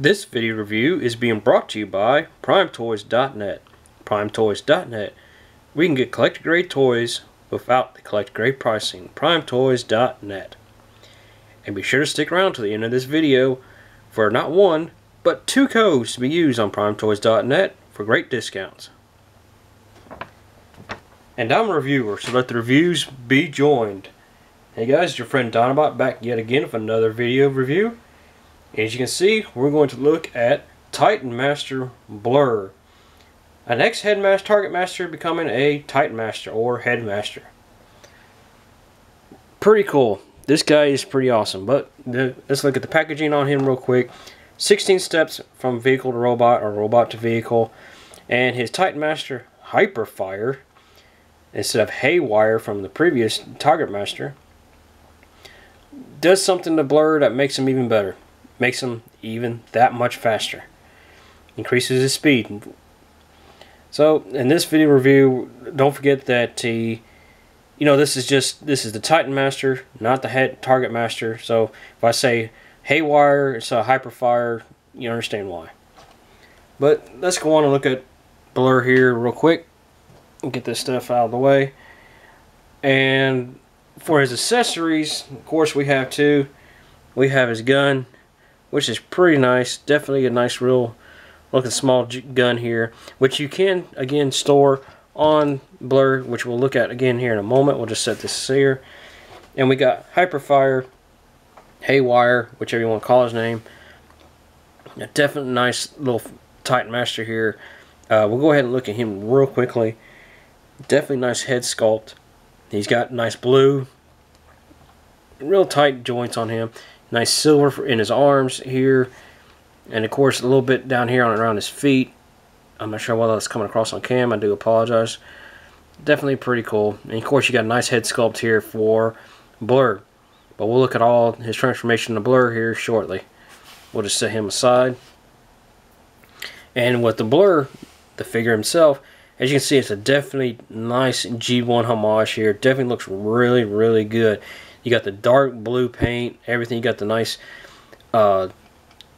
This video review is being brought to you by PrimeToys.net. PrimeToys.net. We can get collector grade toys without the collector grade pricing. PrimeToys.net. And be sure to stick around to the end of this video for not one, but two codes to be used on PrimeToys.net for great discounts. And I'm a reviewer, so let the reviews be joined. Hey guys, it's your friend Dinobot back yet again with another video review. As you can see, we're going to look at Titan Master Blurr. An ex-Headmaster Target Master becoming a Titan Master or Headmaster. Pretty cool. This guy is pretty awesome. But the, let's look at the packaging on him real quick. 16 steps from vehicle to robot or robot to vehicle. And his Titan Master Hyperfire instead of Haywire from the previous Target Master does something to Blurr that makes him even better makes him even that much faster. Increases his speed. So in this video review, don't forget that he, you know, this is just this is the Titan Master, not the head Target Master. So if I say Haywire, it's a Hyperfire, you understand why. But let's go on and look at Blurr here real quick. Get this stuff out of the way. And for his accessories, of course, we have two. We have his gun which is pretty nice. Definitely a nice real looking small gun here, which you can again store on Blurr, which we'll look at again here in a moment. We'll just set this here. And we got Hyperfire, Haywire, whichever you want to call his name. A definitely nice little Titan Master here. Uh, we'll go ahead and look at him real quickly. Definitely nice head sculpt. He's got nice blue, real tight joints on him. Nice silver in his arms here. And of course a little bit down here on around his feet. I'm not sure whether that's coming across on cam. I do apologize. Definitely pretty cool. And of course you got a nice head sculpt here for Blurr. But we'll look at all his transformation to Blurr here shortly. We'll just set him aside. And with the Blurr, the figure himself, as you can see, it's a definitely nice G1 homage here. Definitely looks really, really good. You got the dark blue paint, everything. You got the nice, uh,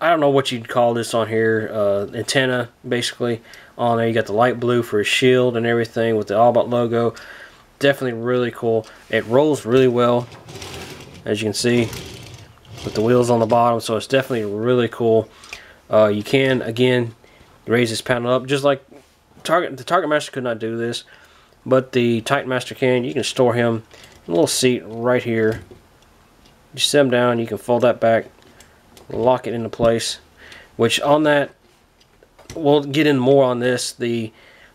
I don't know what you'd call this on here, uh, antenna basically on there. You got the light blue for his shield and everything with the Autobot logo. Definitely really cool. It rolls really well, as you can see, with the wheels on the bottom. So it's definitely really cool. Uh, you can again raise this panel up just like Target. The Target Master could not do this, but the Titan Master can. You can store him a little seat right here. You set them down, you can fold that back, lock it into place. Which on that, we'll get in more on this. The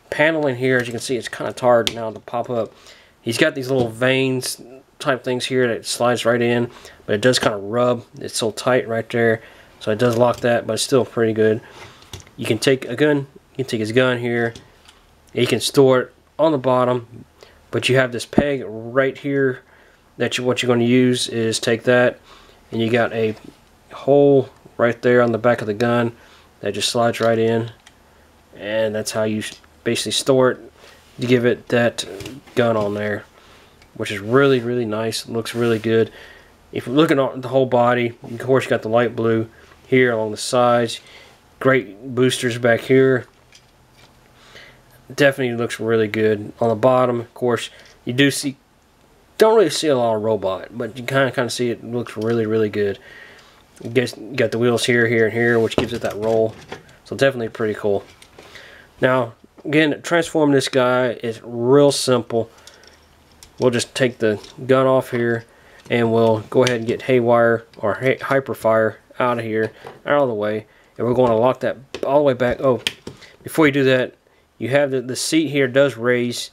paneling here, as you can see, it's kind of hard now to pop up. He's got these little veins type things here that slides right in, but it does kind of rub. It's so tight right there, so it does lock that, but it's still pretty good. You can take a gun, you can take his gun here, you can store it on the bottom, but you have this peg right here that you, what you're going to use is take that and you got a hole right there on the back of the gun that just slides right in. And that's how you basically store it. To give it that gun on there which is really really nice. Looks really good. If you're looking at the whole body of course you got the light blue here along the sides. Great boosters back here definitely looks really good. On the bottom, of course, you do see, don't really see a lot of robot, but you kind of kind of see it looks really, really good. You get, got the wheels here, here, and here, which gives it that roll. So definitely pretty cool. Now, again, transform this guy is real simple. We'll just take the gun off here, and we'll go ahead and get Haywire or Hyperfire out of here, out of the way. And we're going to lock that all the way back. Oh, before you do that, you have the, the seat here does raise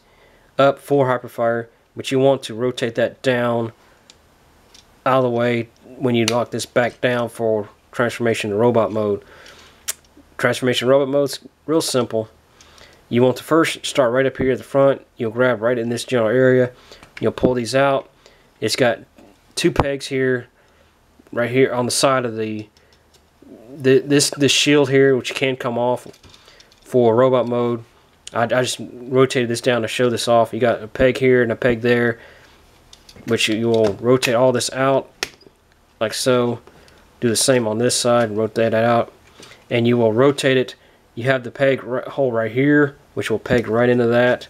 up for Hyperfire, but you want to rotate that down out of the way when you lock this back down for transformation to robot mode. Transformation robot mode is real simple. You want to first start right up here at the front. You'll grab right in this general area. You'll pull these out. It's got two pegs here, right here on the side of the, the this this shield here, which can come off for robot mode. I, I just rotated this down to show this off. You got a peg here and a peg there, which you, you will rotate all this out like so. Do the same on this side rotate that out. and you will rotate it. You have the peg right, hole right here, which will peg right into that.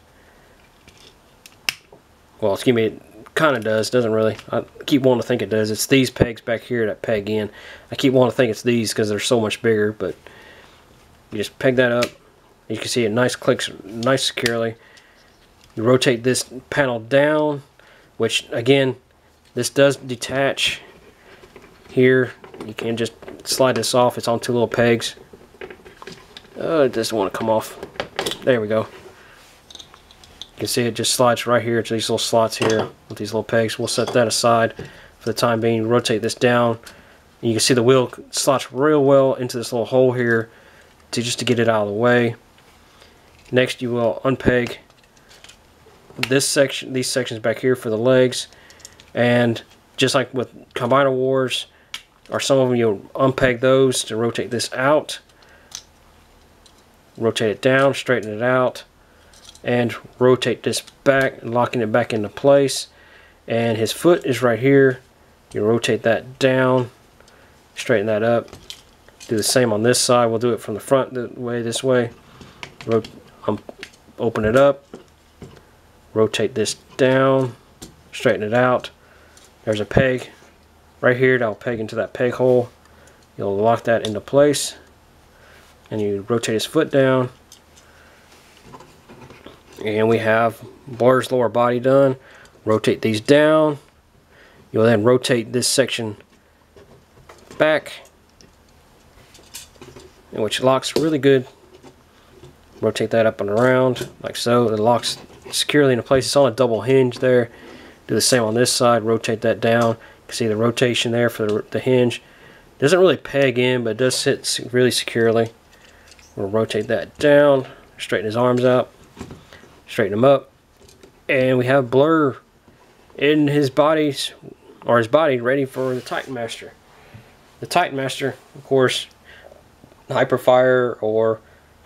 Well, excuse me, it kind of does, doesn't really. I keep wanting to think it does. It's these pegs back here that peg in. I keep wanting to think it's these because they're so much bigger, but you just peg that up. You can see it nice clicks, nice securely. You rotate this panel down, which again, this does detach here. You can just slide this off. It's on two little pegs. Oh, it doesn't want to come off. There we go. You can see it just slides right here to these little slots here with these little pegs. We'll set that aside for the time being. Rotate this down. You can see the wheel slots real well into this little hole here to just to get it out of the way. Next you will unpeg this section, these sections back here for the legs. And just like with Combiner Wars, or some of them you'll unpeg those to rotate this out. Rotate it down, straighten it out and rotate this back, locking it back into place. And his foot is right here. You rotate that down, straighten that up. Do the same on this side. We'll do it from the front the way this way. Um, open it up, rotate this down, straighten it out. There's a peg right here that'll peg into that peg hole. You'll lock that into place and you rotate his foot down and we have Blurr's lower body done. Rotate these down. You'll then rotate this section back, which locks really good. Rotate that up and around like so. It locks securely into place. It's on a double hinge there. Do the same on this side. Rotate that down. You can see the rotation there for the, the hinge. Doesn't really peg in, but it does sit really securely. We'll rotate that down. Straighten his arms out straighten him up, and we have Blurr in his bodies or his body ready for the Titan Master. The Titan Master, of course, Hyperfire or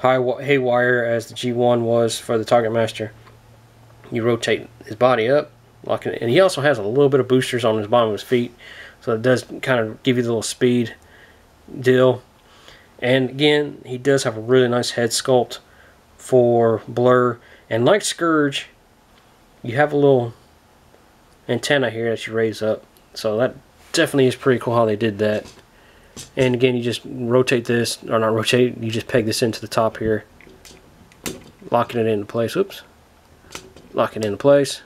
High Haywire as the G1 was for the Target Master. You rotate his body up, and he also has a little bit of boosters on his bottom of his feet, so it does kind of give you the little speed deal. And again, he does have a really nice head sculpt for Blurr. And like Scourge, you have a little antenna here that you raise up. So that definitely is pretty cool how they did that. And again, you just rotate this, or not rotate, you just peg this into the top here. Locking it into place. Oops. Lock it into place.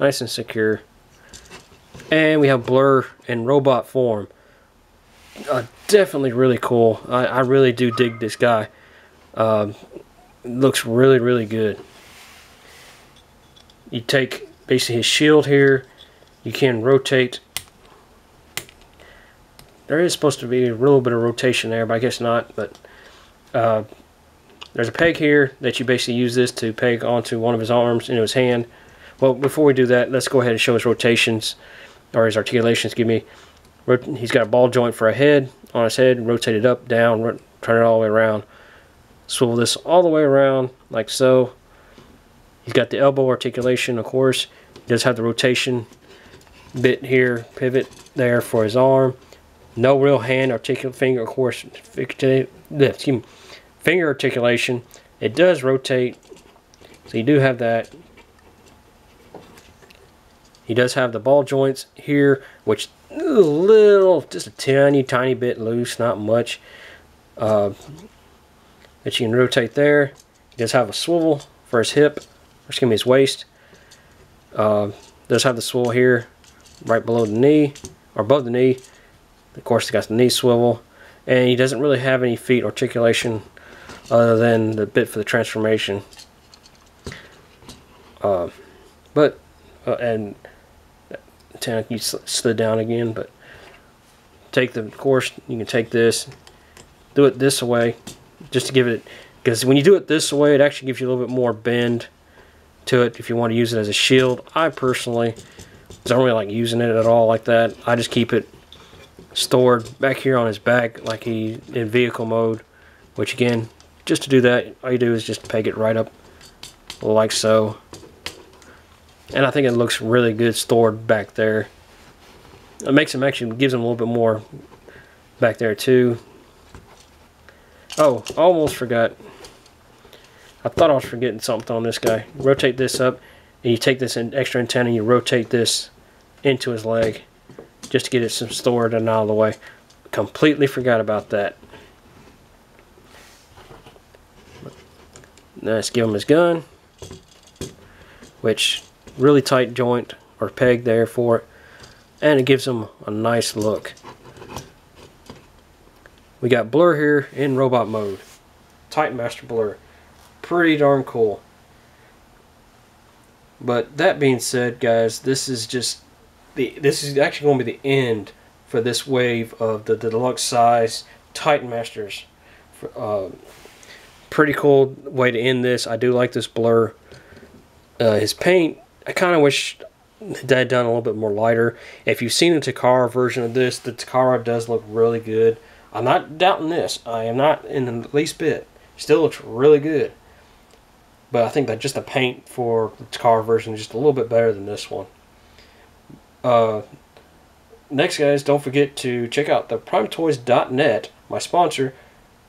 Nice and secure. And we have Blurr in robot form. Uh, definitely really cool. I, I really do dig this guy. Uh, looks really, really good you take basically his shield here you can rotate there is supposed to be a little bit of rotation there but I guess not but uh, there's a peg here that you basically use this to peg onto one of his arms into his hand well before we do that let's go ahead and show his rotations or his articulations give me he's got a ball joint for a head on his head rotate it up down turn it all the way around swivel this all the way around like so He's got the elbow articulation, of course. He does have the rotation bit here, pivot there for his arm. No real hand articulate finger, of course, finger articulation. It does rotate, so you do have that. He does have the ball joints here, which a little, just a tiny, tiny bit loose, not much. Uh, that you can rotate there. He does have a swivel for his hip or excuse me, his waist. Uh, does have the swivel here, right below the knee, or above the knee. Of course, he got the knee swivel. And he doesn't really have any feet articulation other than the bit for the transformation. Uh, but, uh, and antenna you slid down again, but take the, course, you can take this, do it this way, just to give it, because when you do it this way, it actually gives you a little bit more bend to it if you want to use it as a shield. I personally don't really like using it at all like that. I just keep it stored back here on his back like he in vehicle mode which again just to do that all you do is just peg it right up like so and I think it looks really good stored back there it makes him actually gives him a little bit more back there too Oh, almost forgot. I thought I was forgetting something on this guy. Rotate this up, and you take this extra antenna and you rotate this into his leg just to get it some stored and of the way. Completely forgot about that. Let's give him his gun, which really tight joint or peg there for it, and it gives him a nice look. We got Blurr here in robot mode. Titan Master Blurr. Pretty darn cool. But that being said, guys, this is just the this is actually going to be the end for this wave of the, the deluxe size Titan Masters. Uh, pretty cool way to end this. I do like this Blurr. Uh, his paint, I kind of wish that had done a little bit more lighter. If you've seen the Takara version of this, the Takara does look really good. I'm not doubting this. I am not in the least bit. Still looks really good. But I think that just the paint for the Takara version is just a little bit better than this one. Uh, next, guys, don't forget to check out the PrimeToys.net, my sponsor,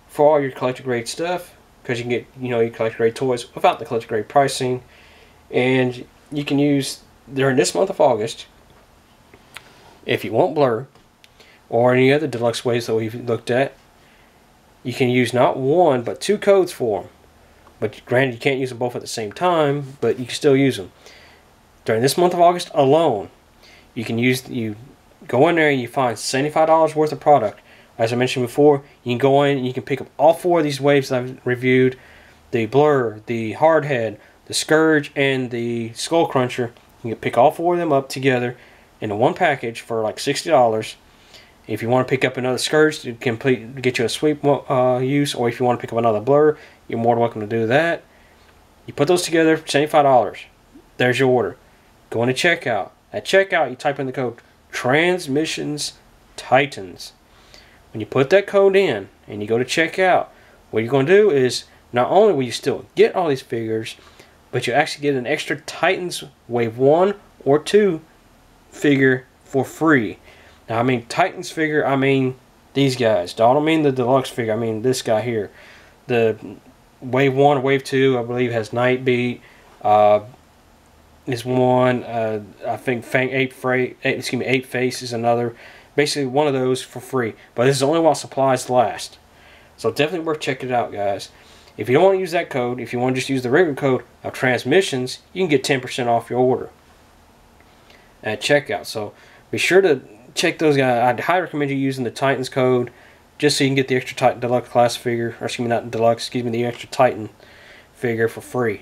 for all your collector grade stuff. Because you can get, you know, your collector grade toys without the collector grade pricing. And you can use, during this month of August, if you want Blurr, or any other deluxe ways that we've looked at, you can use not one but two codes for them. But granted, you can't use them both at the same time, but you can still use them. During this month of August alone, you can use you go in there and you find $75 worth of product. As I mentioned before, you can go in and you can pick up all four of these waves that I've reviewed. The Blurr, the Hardhead, the Scourge, and the Skullcruncher. You can pick all four of them up together in one package for like $60 if you want to pick up another Scourge to complete get you a sweep uh, use, or if you want to pick up another Blurr, you're more than welcome to do that. You put those together for $75. There's your order. Go into checkout. At checkout, you type in the code Transmissions Titans. When you put that code in and you go to checkout, what you're going to do is not only will you still get all these figures, but you actually get an extra Titans Wave 1 or 2 figure for free. Now, I mean, Titans figure, I mean these guys. I don't mean the deluxe figure, I mean this guy here. The Wave 1 or Wave 2, I believe, has Nightbeat. Uh, is one. Uh, I think Fang Ape Freight, excuse me, Ape Face is another. Basically, one of those for free. But this is only while supplies last. So definitely worth checking it out, guys. If you don't want to use that code, if you want to just use the regular code of transmissions, you can get 10% off your order at checkout. So be sure to check those guys. I'd highly recommend you using the Titans code just so you can get the extra Titan Deluxe class figure, or excuse me, not Deluxe, excuse me, the extra Titan figure for free.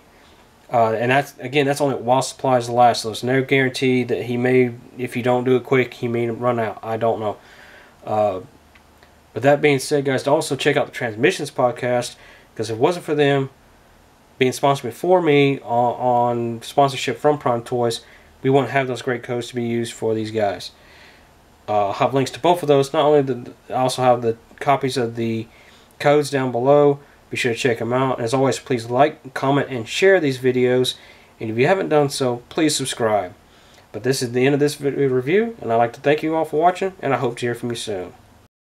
Uh, and that's again, that's only while supplies last. So there's no guarantee that he may, if you don't do it quick, he may run out. I don't know. Uh, but that being said, guys, to also check out the Transmissions podcast because if it wasn't for them being sponsored before me on, on sponsorship from Prime Toys, we wouldn't have those great codes to be used for these guys. Uh, I'll have links to both of those. Not only the, I also have the copies of the codes down below. Be sure to check them out. As always, please like, comment, and share these videos. And if you haven't done so, please subscribe. But this is the end of this video review, and I'd like to thank you all for watching, and I hope to hear from you soon.